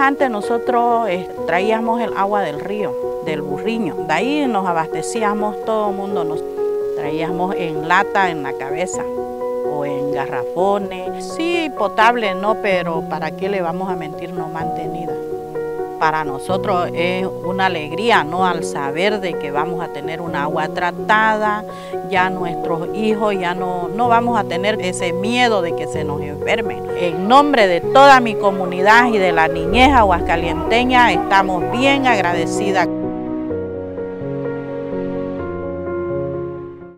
Antes nosotros eh, traíamos el agua del río, del burriño. De ahí nos abastecíamos, todo el mundo nos traíamos en lata en la cabeza o en garrafones. Sí, potable no, pero ¿para qué le vamos a mentir no mantenida? Para nosotros es una alegría, ¿no? Al saber de que vamos a tener una agua tratada, ya nuestros hijos ya no, no vamos a tener ese miedo de que se nos enfermen. En nombre de toda mi comunidad y de la niñez aguascalienteña, estamos bien agradecidas.